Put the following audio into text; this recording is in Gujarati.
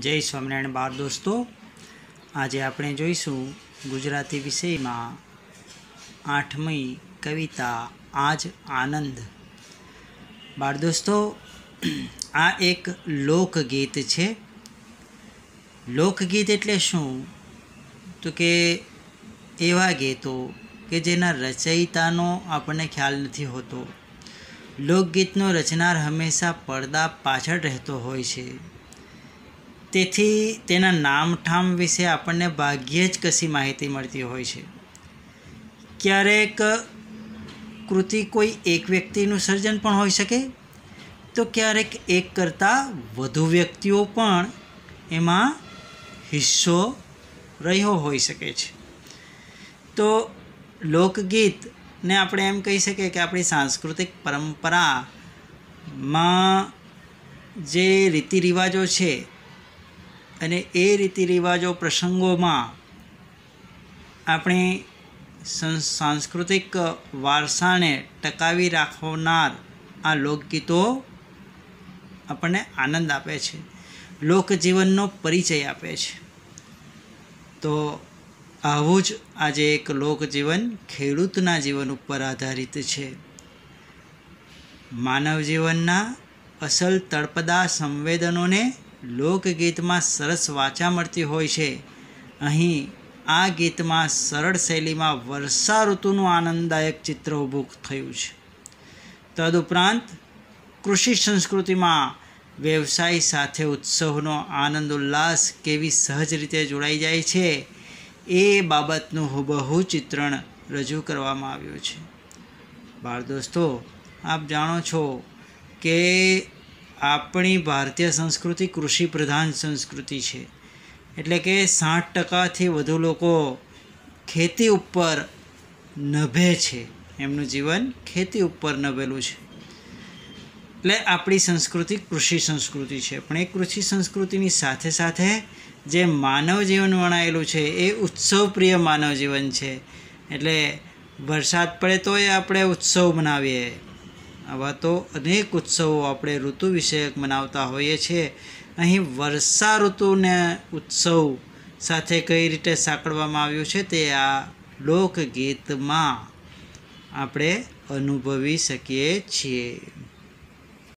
જય સ્વામિનારાયણ બાળ દોસ્તો. આજે આપણે જોઈશું ગુજરાતી વિષયમાં આઠમી કવિતા આજ આનંદ. બાળ દોસ્તો, આ એક લોકગીત છે. લોકગીત એટલે શું? તો કે એવા ગીતો કે જેના રચયિતાનો આપણને ખ્યાલ નથી હોતો. લોકગીતનો રચનાર હંમેશા પડદા પાછળ રહેતો હોય છે. તેથી તેના નામઠામ વિશે આપણને ભાગ્યે જ કશી માહિતી મળતી હોય છે. ક્યારેક કૃતિ કોઈ એક વ્યક્તિનું સર્જન પણ હોઈ શકે, તો ક્યારેક એક કરતાં વધુ વ્યક્તિઓ પણ એમાં હિસ્સો રહ્યો હોઈ શકે છે. તો લોકગીતને આપણે એમ કહી શકીએ કે આપણી સાંસ્કૃતિક પરંપરામાં જે રીતિ રિવાજો છે અને એ રીતિ રિવાજો પ્રસંગોમાં આપણી સાંસ્કૃતિક વારસાને ટકાવી રાખનાર આ લોકગીતો આપણને આનંદ આપે છે. લોકજીવનનો પરિચય આપે છે. તો આવું જ આજે એક લોકજીવન ખેડૂતના જીવન ઉપર આધારિત છે. માનવ જીવનના અસલ તળપદા સંવેદનોને લોકગીતમાં સરસ વાચા મળતી હોય છે. અહીં આ ગીતમાં સરળ શૈલીમાં વર્ષા ઋતુનું આનંદદાયક ચિત્ર ઊભું થયું છે. તદુપરાંત કૃષિ સંસ્કૃતિમાં વ્યવસાય સાથે ઉત્સવનો આનંદ ઉલ્લાસ કેવી સહજ રીતે જોડાઈ જાય છે, એ બાબતનું હુબહુ ચિત્રણ રજૂ કરવામાં આવ્યું છે. બાળ દોસ્તો, આપ જાણો છો કે આપણી ભારતીય સંસ્કૃતિ કૃષિ પ્રધાન સંસ્કૃતિ છે. એટલે કે સાઠ ટકાથી વધુ લોકો ખેતી ઉપર નભે છે. એમનું જીવન ખેતી ઉપર નભેલું છે. એટલે આપણી સંસ્કૃતિ કૃષિ સંસ્કૃતિ છે. પણ એ કૃષિ સંસ્કૃતિની સાથે સાથે જે માનવ જીવન વણાયેલું છે, એ ઉત્સવપ્રિય માનવ જીવન છે. એટલે વરસાદ પડે તોય આપણે ઉત્સવ મનાવીએ. આવા તો અનેક ઉત્સવો આપણે ઋતુ વિષયક મનાવતા હોઈએ છીએ. અહીં વર્ષા ઋતુને ઉત્સવ સાથે કઈ રીતે સાંકળવામાં આવ્યું છે તે આ લોકગીતમાં આપણે અનુભવી શકીએ છીએ.